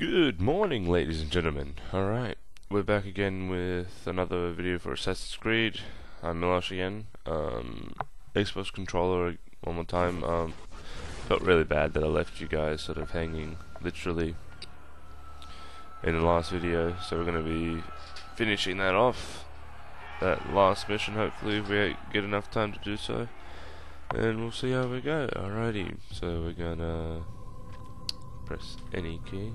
Good morning, ladies and gentlemen. Alright, we're back again with another video for Assassin's Creed. I'm Milosh again. Um, Xbox controller one more time. Um, felt really bad that I left you guys sort of hanging, literally, in the last video. So we're going to be finishing that off. That last mission, hopefully, if we get enough time to do so. And we'll see how we go. Alrighty, so we're gonna press any key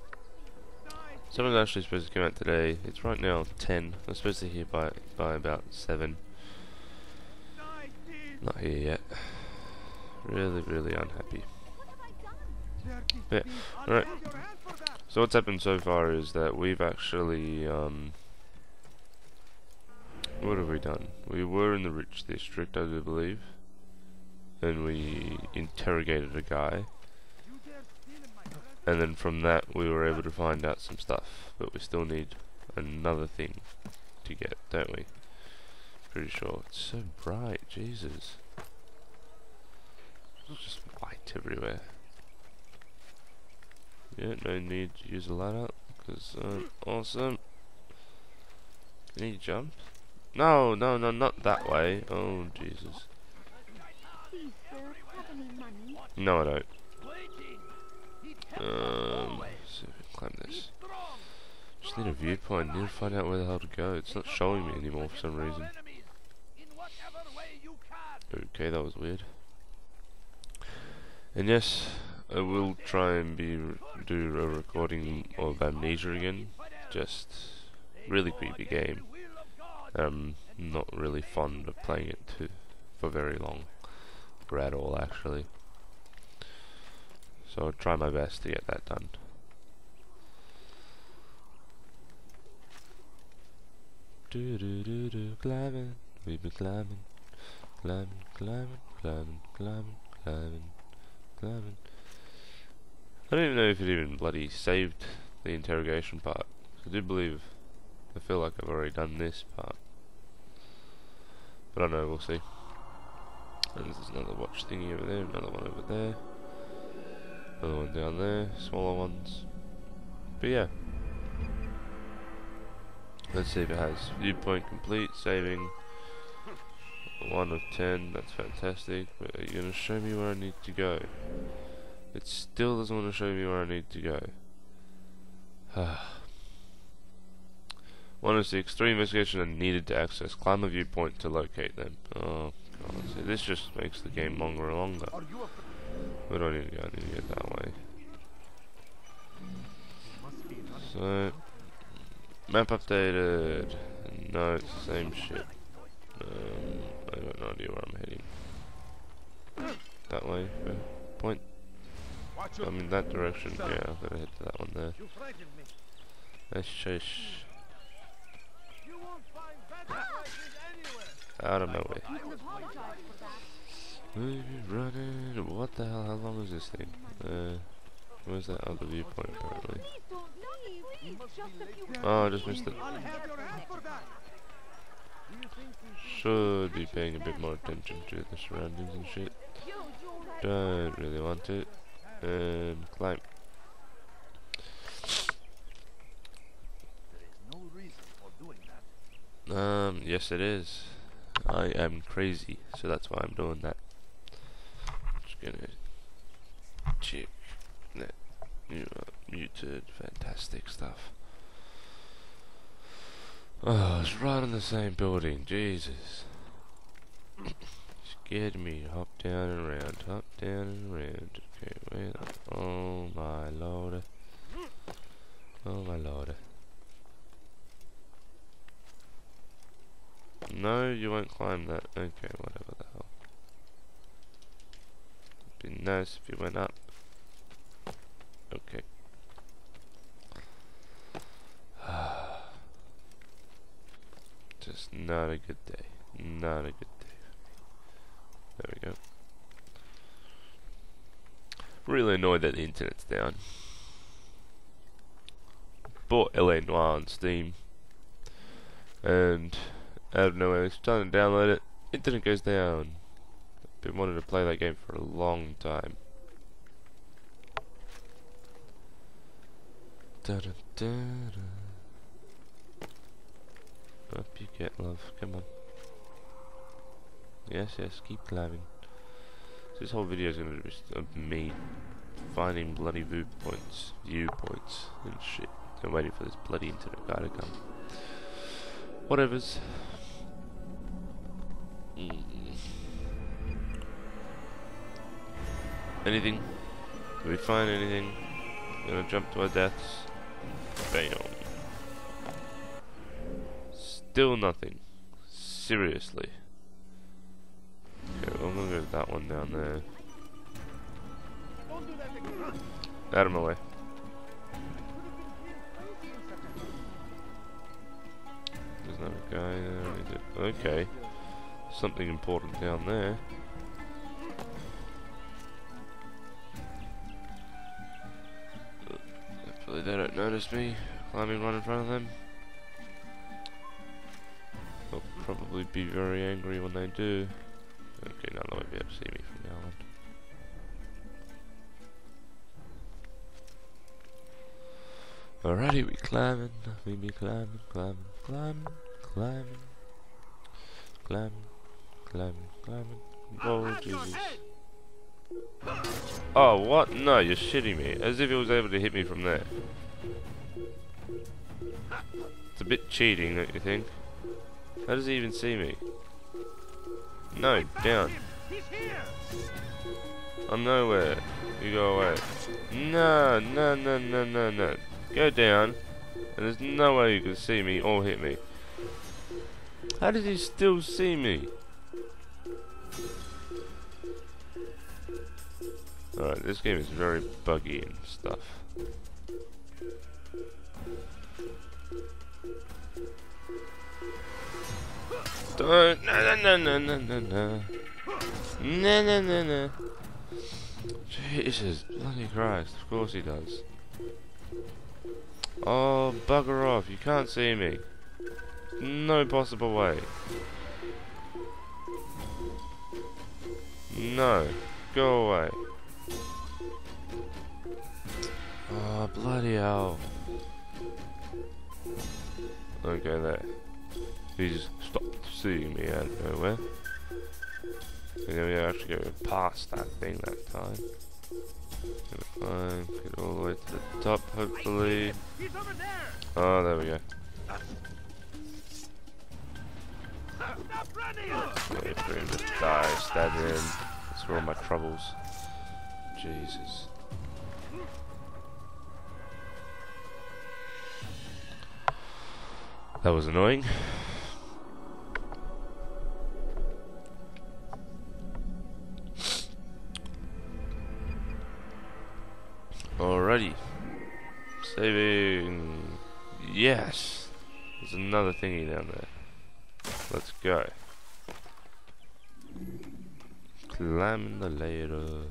Someone's actually supposed to come out today. It's right now 10. I'm supposed to hear by by about 7. Not here yet. Really, really unhappy. Yeah. Alright. So what's happened so far is that we've actually um what have we done? We were in the rich district, I do believe. And we interrogated a guy and then from that we were able to find out some stuff but we still need another thing to get don't we? Pretty sure. It's so bright Jesus. It's just white everywhere. Yeah no need to use a ladder because um, awesome. Can you jump? No no no not that way. Oh Jesus. No I don't um, see if can climb this. Just need a viewpoint. Need to find out where the hell to go. It's not showing me anymore for some reason. Okay, that was weird. And yes, I will try and be do a recording of Amnesia again. Just really creepy game. Um, not really fond of playing it too for very long, or at all actually. So I'll try my best to get that done. Do do do do climbing, we be climbing, climbing, climbing, climbing, climbing, climbing, climbing. I don't even know if it even bloody saved the interrogation part. I do believe, I feel like I've already done this part. But I don't know, we'll see. And there's another watch thingy over there, another one over there. One down there, smaller ones. But yeah. Let's see if it has viewpoint complete, saving 1 of 10, that's fantastic. But are you going to show me where I need to go? It still doesn't want to show me where I need to go. One of six, three investigation and needed to access. Climb a viewpoint to locate them. Oh god, see, this just makes the game longer and longer. Where don't need to go? Need to get that way. So, map updated. No, it's the same shit. Um, I have no idea where I'm heading. That way, point. I'm in that direction. Yeah, I've got to head to that one there. Let's chase. Out of my way. Running. What the hell? How long is this thing? Uh, where's that other viewpoint apparently? Oh, I just missed it. Should be paying a bit more attention to the surroundings and shit. Don't really want it. And climb. Um, yes it is. I am crazy, so that's why I'm doing that gonna check that you uh, are muted. Fantastic stuff. Oh, it's right in the same building. Jesus. Scared me. Hop down and around. Hop down and around. Okay, wait. Oh my lord. Oh my lord. No, you won't climb that. Okay, whatever the hell nice if it went up. Okay. Just not a good day. Not a good day. There we go. Really annoyed that the internet's down. Bought LA Noire on Steam. And out of nowhere, it's I trying to download it. Internet goes down. Been wanting to play that game for a long time. Da -da -da Up you get, love. Come on. Yes, yes, keep climbing. This whole video is going to be of me finding bloody viewpoints, viewpoints, and shit. I'm waiting for this bloody internet guy to come. Whatever's. Mm. Anything? Do we find anything? Gonna jump to our deaths. Bam. Still nothing. Seriously. Okay, I'm gonna go that one down there. Out of my way. There's another guy there. Okay. Something important down there. Hopefully they don't notice me climbing right in front of them. They'll probably be very angry when they do. Okay, now they won't be able to see me from now on. Alrighty, we climbing, we be climbing, climbing, climbing, climbing, climbing, climbing, climbing. Whoa, Jesus. Oh, what? No, you're shitting me. As if he was able to hit me from there. It's a bit cheating, don't you think? How does he even see me? No, down. I'm nowhere. You go away. No, no, no, no, no, no. Go down. And there's no way you can see me or hit me. How does he still see me? This game is very buggy and stuff. Don't. No, no, no, no, no, no. No, no, no, no. Jesus, bloody Christ. Of course he does. Oh, bugger off. You can't see me. No possible way. No. Go away. Bloody hell. Okay, there. He's stopped seeing me out of nowhere. And then we actually go past that thing that time. Gonna climb, get all the way to the top, hopefully. Oh, there we go. Wait for him to die, stab him. That's where all my troubles. Jesus. That was annoying. Alrighty. Saving. Yes. There's another thingy down there. Let's go. Climbing the ladder.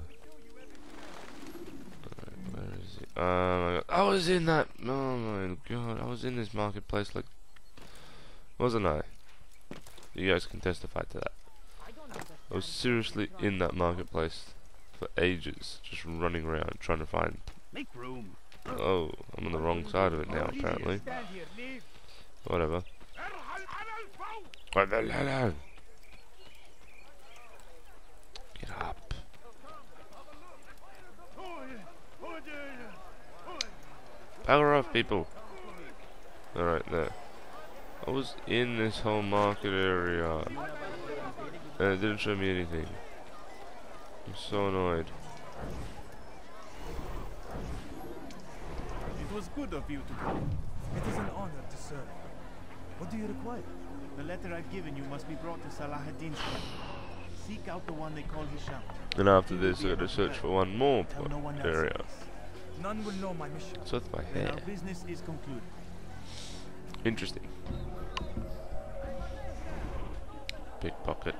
where is? Oh my god. I was in that. Oh my god. I was in this marketplace like. Wasn't I? You guys can testify to that. I was seriously in that marketplace for ages, just running around trying to find. Make room. Oh, I'm on the wrong side of it now, apparently. Whatever. Get up. Power off, people. Alright, there. I was in this whole market area. And it didn't show me anything. I'm so annoyed. It was good of you to come. It is an honor to serve. What do you require? The letter I've given you must be brought to Salah ad-Din's camp. Seek out the one they call Hisham. And after this, I gotta search for one more Tell no one else area. None will know my mission. So that's my Then hair. our business is concluded. Interesting. Pickpocket.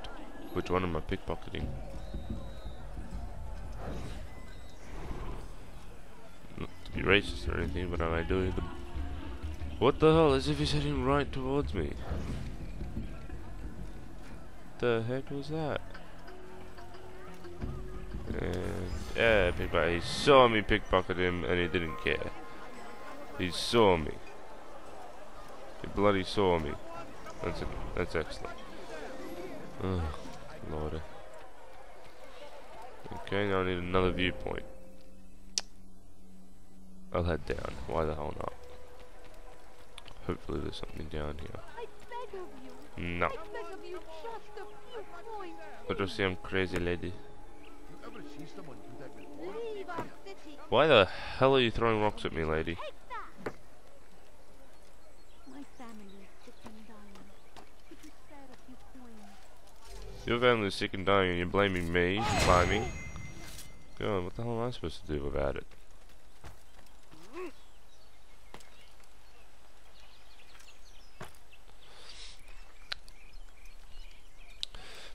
Which one am I pickpocketing? Not to be racist or anything, but am I doing the... What the hell? As if he's heading right towards me. The heck was that? And yeah, pickpocket. He saw me pickpocket him and he didn't care. He saw me. He bloody saw me. That's it. That's excellent. Lordy. Okay, now I need another viewpoint. I'll head down. Why the hell not? Hopefully there's something down here. I beg of you. No. I beg of you just a few points. But you see I'm crazy lady. Leave our city. Why the hell are you throwing rocks at me, lady? Take that. My family is sick and dying. Could you spare a few Your family's sick and dying and you're blaming me for climbing? God, what the hell am I supposed to do about it?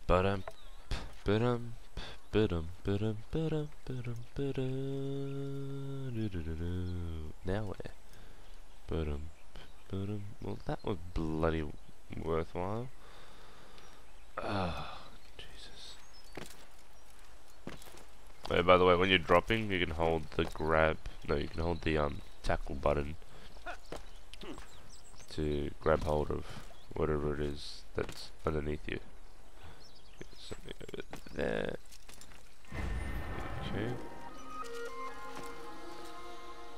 Ba-dum, ba-dum, ba-dum, ba-dum, ba-dum, ba-dum, ba-dum, do-do-do-do. Now where? Ba-dum, ba-dum. Well, that was bloody worthwhile. Ah, Jesus. Wait, by the way, when you're dropping, you can hold the grab. No, you can hold the um tackle button to grab hold of whatever it is that's underneath you. Something over there. Okay.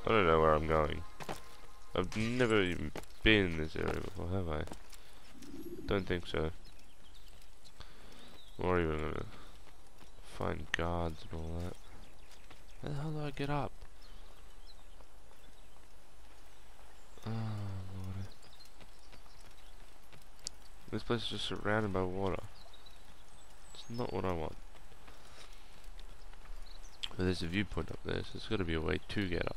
I don't know where I'm going. I've never even been in this area before, have I? Don't think so. Or even gonna find guards and all that. How the hell do I get up? Oh lord. This place is just surrounded by water. It's not what I want. But there's a viewpoint up there, so there's gotta be a way to get up.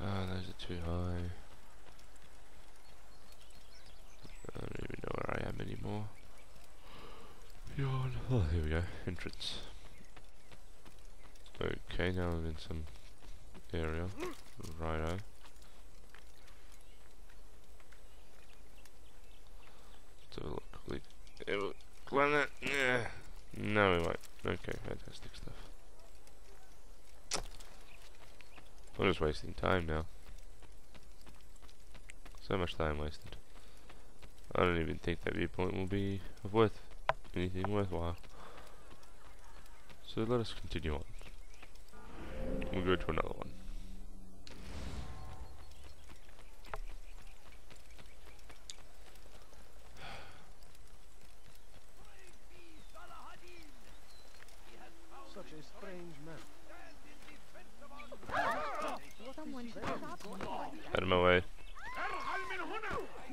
Ah, those are too high. I don't even know where I am anymore. Oh, here we go. Entrance. Okay, now I'm in some area. Righto. Let's have a look. Eh, well, Climb that? Yeah. No, we won't. Okay, fantastic stuff. I'm just wasting time now. So much time wasted. I don't even think that viewpoint will be of worth anything worthwhile. So let us continue on. We'll go to another one. Such a strange man. Someone should stop me. Out of my way.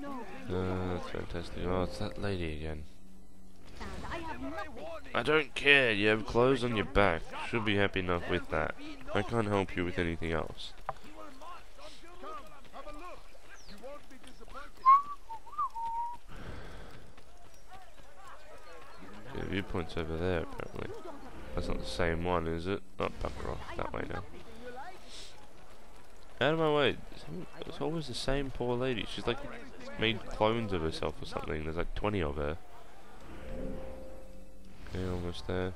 No, Uh, that's fantastic. Oh, it's that lady again. I don't care. You have clothes on your back. Should be happy enough with that. I can't help you with anything else. Okay, viewpoint's over there apparently. That's not the same one, is it? Oh, fucker off. That way now. Out of my way. It's always the same poor lady. She's like made clones of herself or something. There's like 20 of her. Okay, almost there.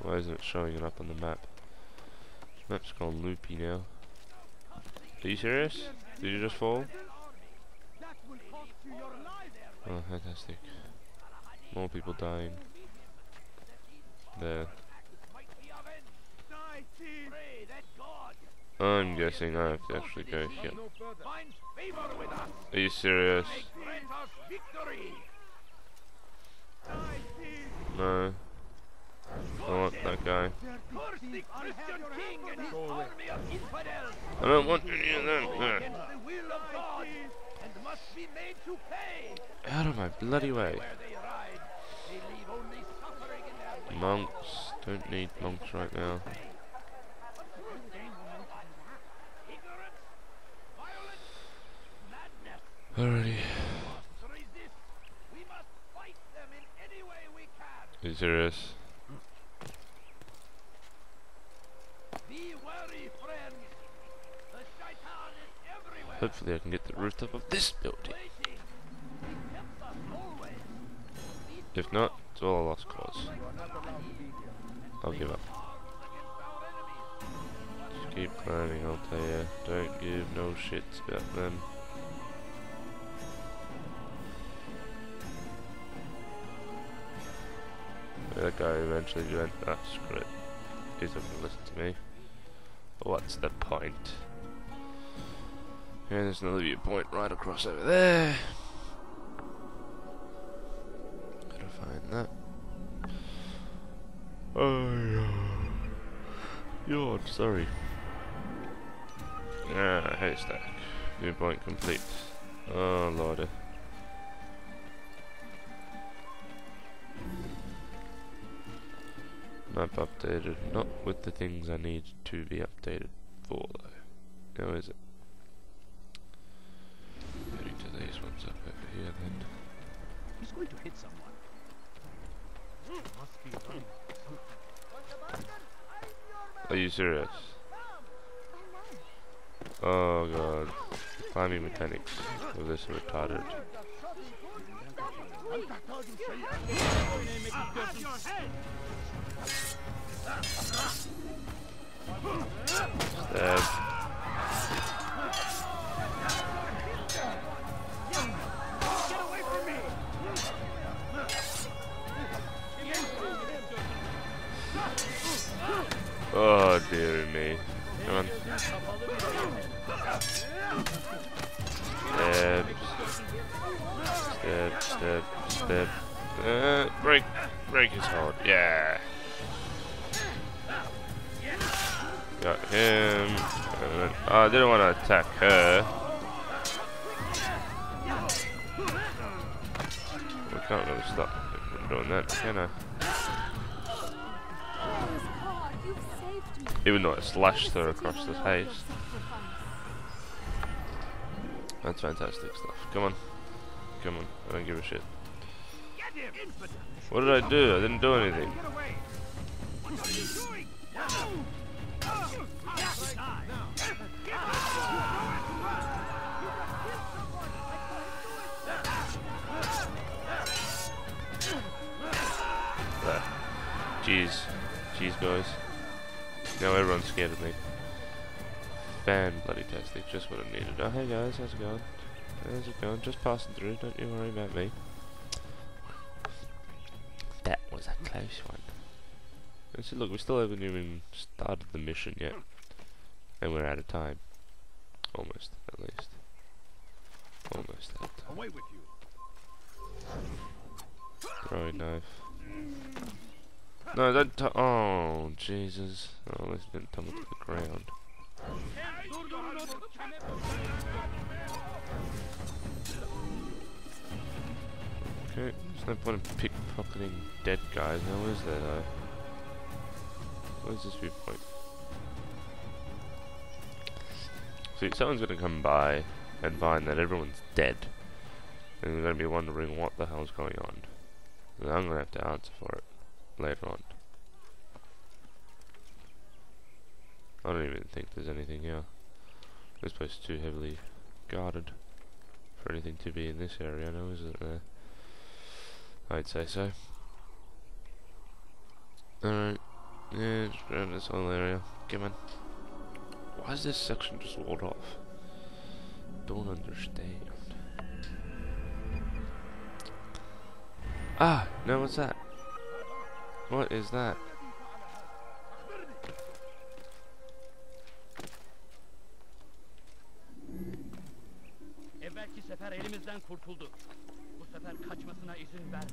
Why isn't it showing it up on the map? Map's gone loopy now. Are you serious? Did you just fall? Oh, fantastic. More people dying. There. I'm guessing I have to actually go here. Are you serious? No. I want that guy. I don't want any of them. Out of my bloody way. Monks. Don't need monks right now. Alrighty. resist. We must fight them in any way we can. Are you serious? Be wary, friends. The shaitan is everywhere. Hopefully I can get the rooftop of this building. Waiting. He tempts us always. If not, it's all a lost cause. I'll give up. Just keep climbing, I'll tell you. Don't give no shits about them. That guy eventually went, ah, screw it. He's not gonna listen to me. What's the point? Yeah, there's another viewpoint right across over there. Gotta find that. Oh, yawn, sorry. Ah, haystack. Viewpoint complete. Oh, lordy. Map updated, not with the things I need to be updated for though. How is it? Heading to these ones up over here then. He's going to hit someone. Must be running. Are you serious? Oh god. Climbing mechanics of this retarded. Stab. Oh dear me. Come on. Uh, break. Break his hold. Yeah. Got him. Uh, oh, I didn't want to attack her. We can't really stop doing that, can I? Even though I slashed her across the face. That's fantastic stuff. Come on. Come on. I don't give a shit. What did I do? I didn't do anything. Jeez. Jeez, guys. Now everyone's scared of me. Fan bloody tastic. Just what I needed. Oh, hey guys. How's it going? How's it going? Just passing through. Don't you worry about me. That was a close one. And so look, we still haven't even started the mission yet. And we're out of time. Almost, at least. Almost out of time. Away with you! Throwing knife. No, don't Oh, Jesus. Oh, this didn't tumble to the ground. Okay, there's no point in pickpocketing dead guys now, is there, though? Where's this viewpoint? See, someone's gonna come by and find that everyone's dead. And they're gonna be wondering what the hell's going on. And I'm gonna have to answer for it later on. I don't even think there's anything here. This place is too heavily guarded for anything to be in this area now, isn't there? I'd say so. Alright. Yeah, just grab this whole area. Come on. Why is this section just walled off? Don't understand. Ah! No, what's that? What is that? Evvelki sefer elimizden kurtuldu. Bu sefer kaçmasına izin ver.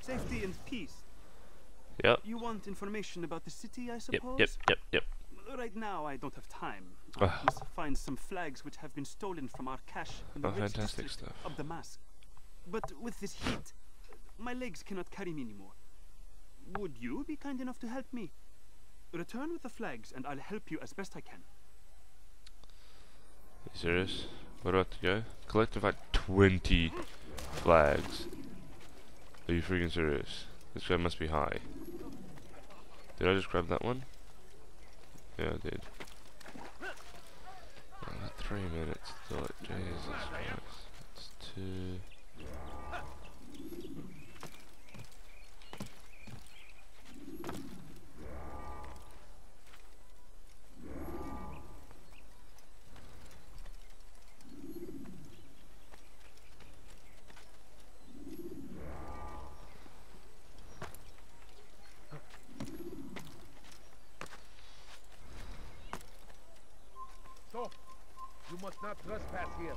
Safety and peace. Yep. You want information about the city, I suppose? yep, yep, yep. Right now, I don't have time. I must find some flags which have been stolen from our cache in the Oh, rich fantastic stuff. of Damask. But with this heat, my legs cannot carry me anymore. Would you be kind enough to help me? Return with the flags, and I'll help you as best I can. Are You serious? We're about to go. Collect about 20 flags. Are you freaking serious? This guy must be high. Did I just grab that one? Yeah, I did. Got three minutes it. Jesus Christ. That's two. Stop! You must not trespass here.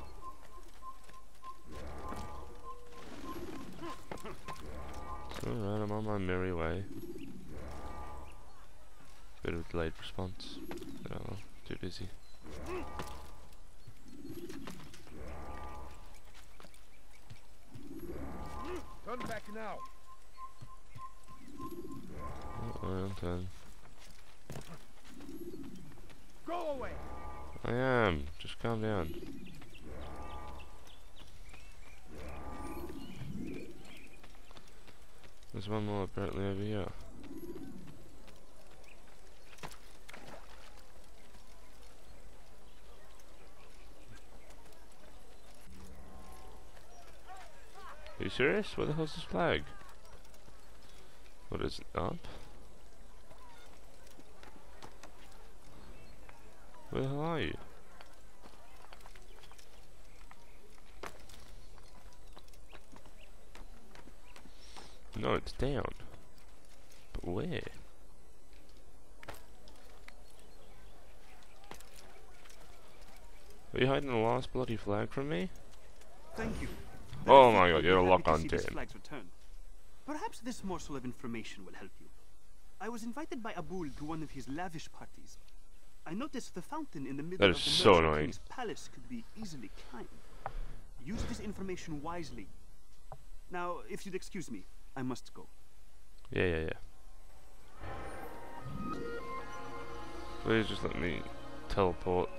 Alright, I'm on my merry way. Bit of a delayed response. But oh well, too busy. Turn back now. Oh, I am turn. Go away. I am. Calm down. There's one more apparently over here. Are you serious? Where the hell's this flag? What is it? Up? Where the hell are you? It's down. But where? Are you hiding the last bloody flag from me? Thank you. Oh my god, you're a lock on 10. Perhaps this morsel of information will help you. I was invited by Abu'l to one of his lavish parties. I noticed the fountain in the middle That of is the so annoying. King's palace could be easily climbed. Use this information wisely. Now, if you'd excuse me, I must go. Yeah, yeah, yeah. Please just let me teleport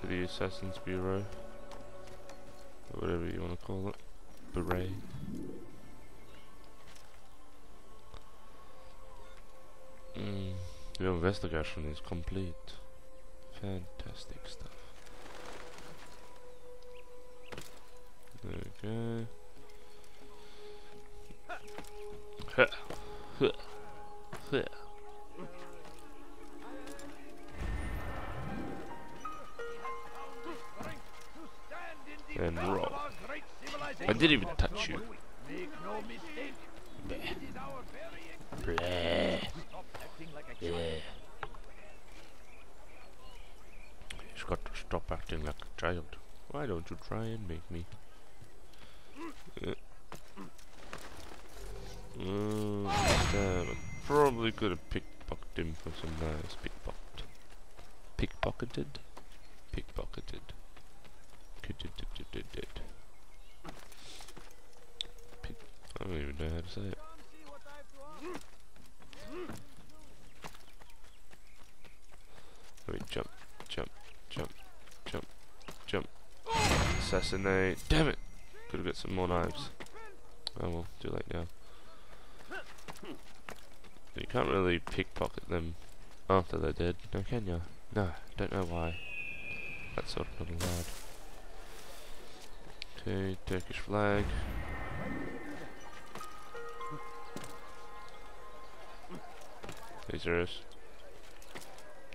to the Assassin's Bureau. Or whatever you want to call it. Beret. Mm, the investigation is complete. Fantastic stuff. There And roll. I didn't even touch you. Yeah. Got to stop acting like a child. Why don't you try and make me? Uh. Mm, Damn. I probably could have pickpocketed him for some nice pickpocket. Pickpocketed? Pickpocketed. Pick- I don't even know how to say it. Let me jump, jump, jump, jump, jump. Assassinate. Damn it! Could have got some more knives. Oh well, too late now. You can't really pickpocket them after they're dead, no can ya? No, don't know why. That's sort of not allowed. Okay, Turkish flag. Are you serious?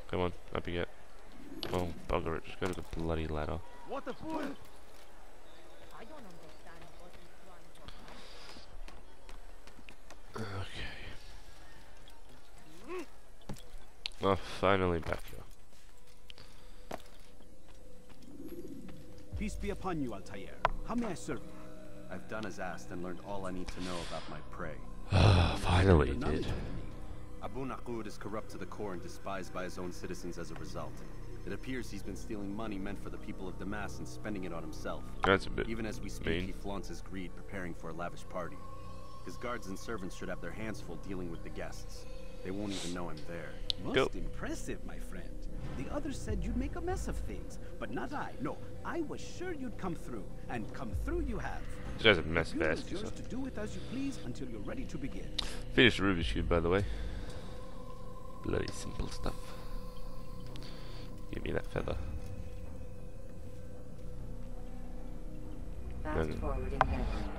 Come on, up you get. Oh, bugger it, just go to the bloody ladder. What a fool! I don't understand what he's trying to Okay. Oh, finally back here. Peace be upon you, Altair. How may I serve you? I've done as asked and learned all I need to know about my prey. Ah, finally Your it knowledge did. of me. Abu Nuqoud is corrupt to the core and despised by his own citizens as a result. It appears he's been stealing money meant for the people of Damas and spending it on himself. That's a bit Even as we speak, mean. he flaunts his greed, preparing for a lavish party. His guards and servants should have their hands full dealing with the guests. They won't even know I'm there. Most Go. impressive, my friend. The others said you'd make a mess of things, but not I. No, I was sure you'd come through, and come through you have. This guy's a mess The field is fast. yours to do with as you please until you're ready to begin. Finished the Rubik's Cube, by the way. Bloody simple stuff. Give me that feather. Fast Okay. forwarding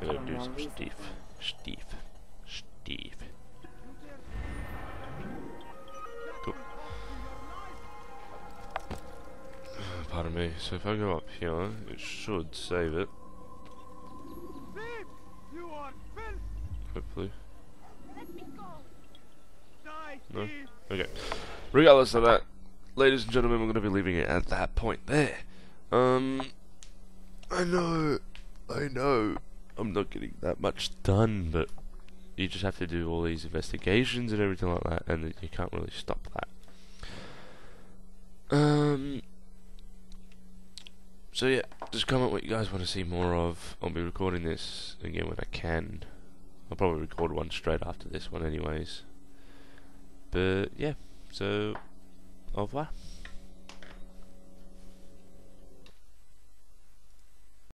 I'm gonna do some. Steve. Steve. Steve. Pardon me. So if I go up here, it should save it. Thief! You are filth! Hopefully. Let me go. Die, No? Okay. Regardless of that, ladies and gentlemen, we're going to be leaving it at that point there. Um, I know, I know, I'm not getting that much done, but you just have to do all these investigations and everything like that, and you can't really stop that. Um. So yeah, just comment what you guys want to see more of. I'll be recording this again when I can. I'll probably record one straight after this one, anyways. But yeah, so au revoir.